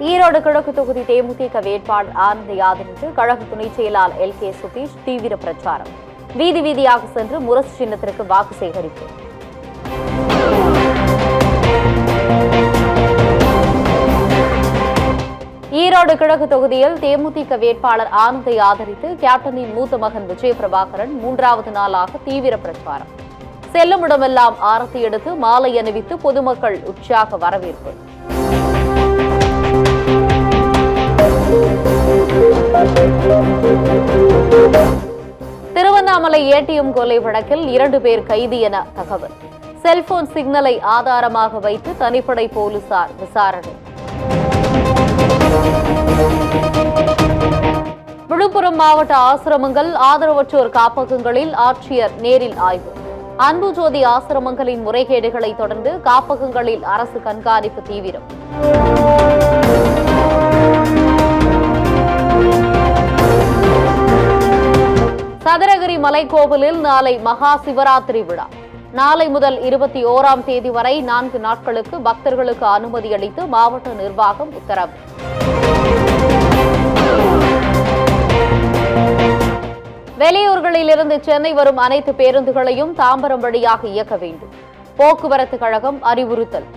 ஈரோடு கிழக்கு தொகுதி தேமுதிக வேட்பாளர் ஆனந்த யாதனுக்கு கழக துணைச் செயலாளர் எல் கே சுதீஷ் தீவிர பிரச்சாரம். வீதி வீதியாக சென்று முரசு சின்னத்திற்கு வாக்கு சேகரிப்பு. ஈரோடு கிழக்கு தொகுதியில் தேமுதிக வேட்பாளர் ஆனந்தை ஆதரித்து கேப்டனின் மூத்த மகன் விஜயபிரபாகரன் மூன்றாவது நாளாக தீவிர பிரச்சாரம். செல்லுமிடமெல்லாம் ஆரத்தி எடுத்து மாலை அணிவித்து பொதுமக்கள் உற்சாக வரவேற்பு. திருவண்ணாமலை ஏடிஎம் கொலை வழக்கில் இரண்டு பேர் கைது என தகவல். செல்போன் சிக்னலை ஆதாரமாக வைத்து தனிப்படை போலீசார் விசாரணை. விழுப்புரம் மாவட்ட ஆசிரமங்கள் ஆதரவற்றோர் காப்பகங்களில் ஆட்சியர் நேரில் ஆய்வு. அன்பு ஜோதி ஆசிரமங்களின் முறைகேடுகளை தொடர்ந்து காப்பகங்களில் அரசு கண்காணிப்பு தீவிரம். சதுரகிரி மலைக்கோவிலில் நாளை மகா சிவராத்திரி விழா. நாளை முதல் இருபத்தி ஓராம் தேதி வரை நான்கு நாட்களுக்கு பக்தர்களுக்கு அனுமதி அளித்து மாவட்ட நிர்வாகம் உத்தரவு. வெளியூர்களிலிருந்து சென்னை வரும் அனைத்து பேருந்துகளையும் தாம்பரம் வழியாக இயக்க வேண்டும். போக்குவரத்து கழகம் அறிவுறுத்தல்.